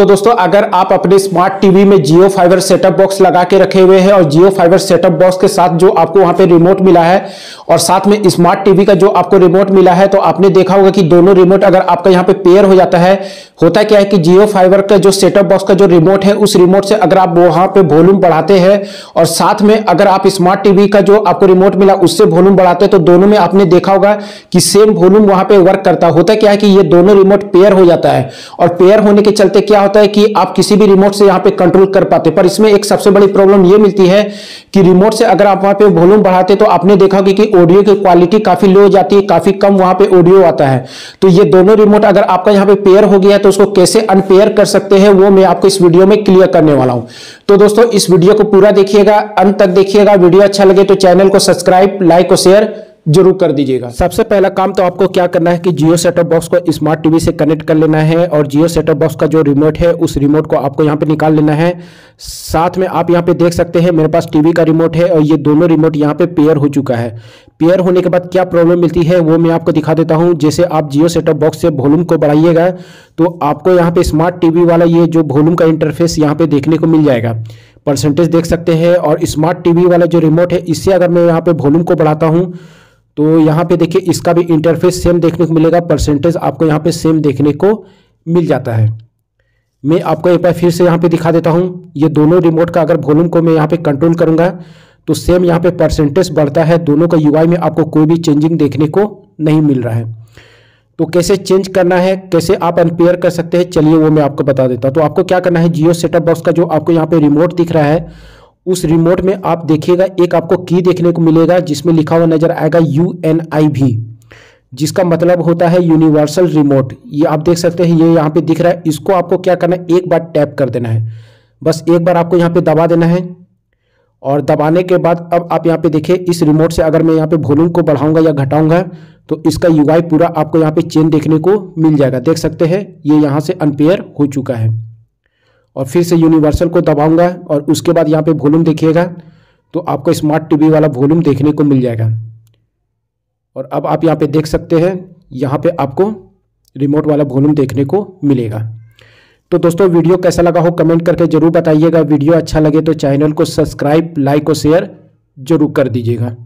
तो दोस्तों, अगर आप अपने स्मार्ट टीवी में जियो फाइबर सेटअप बॉक्स लगा के रखे हुए हैं और जियो फाइबर सेटअप बॉक्स के साथ जो आपको वहाँ पे रिमोट मिला है और साथ में स्मार्ट टीवी का जो आपको रिमोट मिला है तो आपने देखा होगा कि दोनों रिमोट अगर आपका यहाँ पे पेयर हो जाता है होता क्या है कि जियो फाइबर का जो सेटअप बॉक्स का जो रिमोट है, उस रिमोट से अगर आप वहाँ पे वॉल्यूम बढ़ाते हैं और साथ में अगर आप स्मार्ट टीवी का जो आपको रिमोट मिला, उससे वॉल्यूम बढ़ाते हैं तो दोनों में आपने देखा होगा कि सेम वॉल्यूम वहाँ पे वर्क करता होता क्या है कि ये दोनों रिमोट पेयर हो जाता है और पेयर होने के चलते क्या होता है कि आप किसी भी रिमोट से यहाँ पे कंट्रोल कर पाते। पर इसमें एक सबसे बड़ी प्रॉब्लम ये मिलती है कि रिमोट से अगर आप वहाँ पे वॉल्यूम बढ़ाते तो आपने देखा होगा कि ऑडियो की क्वालिटी काफ़ी लो हो जाती है, काफ़ी कम वहाँ पे ऑडियो आता है। तो ये दोनों रिमोट अगर आपका यहाँ पे पेयर हो गया तो उसको कैसे अनपेयर कर सकते हैं, वो मैं आपको इस वीडियो में क्लियर करने वाला हूँ। तो दोस्तों, इस वीडियो को पूरा देखिएगा, अंत तक देखिएगा। वीडियो अच्छा लगे तो चैनल को सब्सक्राइब लाइक और शेयर ज़रूर कर दीजिएगा। सबसे पहला काम तो आपको क्या करना है कि जियो सेटअप बॉक्स को स्मार्ट टीवी से कनेक्ट कर लेना है और जियो सेटअप बॉक्स का जो रिमोट है, उस रिमोट को आपको यहाँ पे निकाल लेना है। साथ में आप यहाँ पे देख सकते हैं, मेरे पास टीवी का रिमोट है और ये दोनों रिमोट यहाँ पे पेयर हो चुका है। पेयर होने के बाद क्या प्रॉब्लम मिलती है, वो मैं आपको दिखा देता हूँ। जैसे आप जियो सेटअप बॉक्स से वॉल्यूम को बढ़ाइएगा तो आपको यहाँ पे स्मार्ट टीवी वाला ये जो वॉल्यूम का इंटरफेस यहाँ पे देखने को मिल जाएगा। परसेंटेज देख सकते हैं और स्मार्ट टीवी वाला जो रिमोट है, इससे अगर मैं यहाँ पे वॉल्यूम को बढ़ाता हूँ तो यहाँ पे देखिए, इसका भी इंटरफेस सेम देखने को मिलेगा परसेंटेज आपको यहाँ पे सेम देखने को मिल जाता है। मैं आपको एक बार फिर से यहाँ पे दिखा देता हूँ। ये दोनों रिमोट का अगर वॉल्यूम को मैं यहाँ पे कंट्रोल करूँगा तो सेम यहाँ पे परसेंटेज बढ़ता है। दोनों का यूआई में आपको कोई भी चेंजिंग देखने को नहीं मिल रहा है। तो कैसे चेंज करना है, कैसे आप अनपेयर कर सकते हैं, चलिए वो मैं आपको बता देता हूँ। तो आपको क्या करना है, जियो सेटअप बॉक्स का जो आपको यहाँ पे रिमोट दिख रहा है उस रिमोट में आप देखिएगा, एक आपको की देखने को मिलेगा, जिसमें लिखा हुआ नज़र आएगा यू एन आई भी जिसका मतलब होता है यूनिवर्सल रिमोट ये आप देख सकते हैं, ये यहाँ पे दिख रहा है। इसको आपको क्या करना है? एक बार टैप कर देना है। बस एक बार आपको यहाँ पे दबा देना है। और दबाने के बाद अब आप यहाँ पे देखिए, इस रिमोट से अगर मैं यहाँ पे वॉल्यूम को बढ़ाऊँगा या घटाऊँगा तो इसका यूआई पूरा आपको यहाँ पे चेंज देखने को मिल जाएगा। देख सकते हैं, ये यहाँ से अनपेयर हो चुका है। और फिर से यूनिवर्सल को दबाऊँगा और उसके बाद यहाँ पे वॉल्यूम देखिएगा तो आपको स्मार्ट टीवी वाला वॉल्यूम देखने को मिल जाएगा। और अब आप यहाँ पे देख सकते हैं, यहाँ पे आपको रिमोट वाला वॉल्यूम देखने को मिलेगा। तो दोस्तों, वीडियो कैसा लगा हो कमेंट करके ज़रूर बताइएगा। वीडियो अच्छा लगे तो चैनल को सब्सक्राइब लाइक और शेयर ज़रूर कर दीजिएगा।